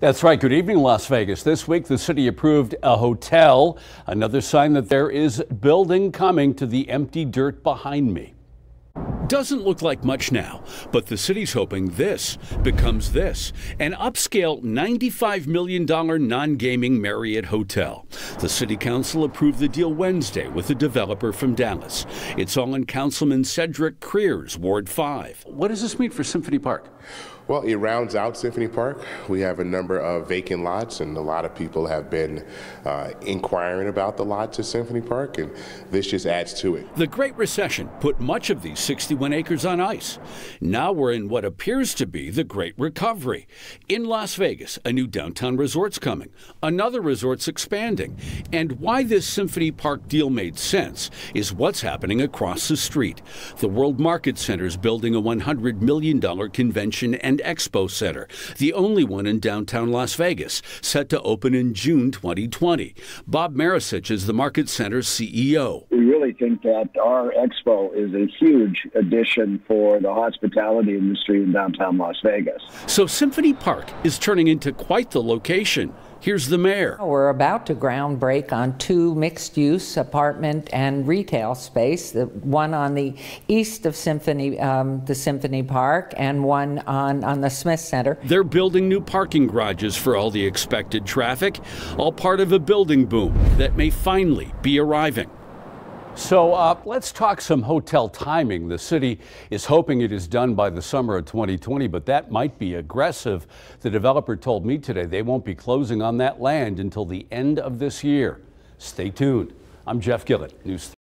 That's right. Good evening, Las Vegas. This week, the city approved a hotel, another sign that there is building coming to the empty dirt behind me. Doesn't look like much now, but the city's hoping this becomes this an upscale $95 million non gaming Marriott hotel. The city council approved the deal Wednesday with a developer from Dallas. It's all in Councilman Cedric Crear's, Ward 5. What does this mean for Symphony Park? Well, it rounds out Symphony Park. We have a number of vacant lots, and a lot of people have been uh, inquiring about the lots at Symphony Park, and this just adds to it. The Great Recession put much of these 61 acres on ice. Now we're in what appears to be the Great Recovery. In Las Vegas, a new downtown resort's coming, another resort's expanding. And why this Symphony Park deal made sense is what's happening across the street. The World Market Center is building a $100 million convention and Expo Center, the only one in downtown Las Vegas, set to open in June 2020. Bob Maricich is the Market Center's CEO. We really think that our expo is a huge addition for the hospitality industry in downtown Las Vegas. So Symphony Park is turning into quite the location. Here's the mayor. We're about to groundbreak on two mixed use apartment and retail space, the one on the east of Symphony, um, the Symphony Park, and one on, on the Smith Center. They're building new parking garages for all the expected traffic, all part of a building boom that may finally be arriving. So uh, let's talk some hotel timing. The city is hoping it is done by the summer of 2020, but that might be aggressive. The developer told me today they won't be closing on that land until the end of this year. Stay tuned. I'm Jeff Gillett, News